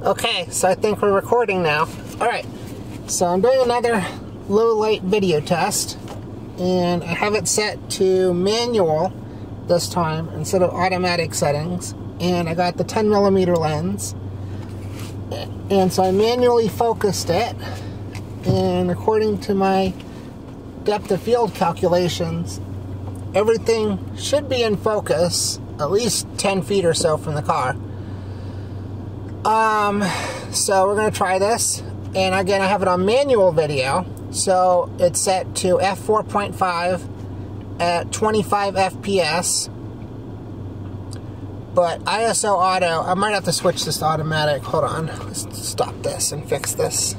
Okay, so I think we're recording now. Alright, so I'm doing another low light video test. And I have it set to manual this time instead of automatic settings. And I got the 10 millimeter lens. And so I manually focused it. And according to my depth of field calculations, everything should be in focus at least 10 feet or so from the car. Um, so we're going to try this. And again, I have it on manual video. So it's set to f4.5 at 25 FPS. But ISO auto, I might have to switch this to automatic. Hold on. Let's stop this and fix this.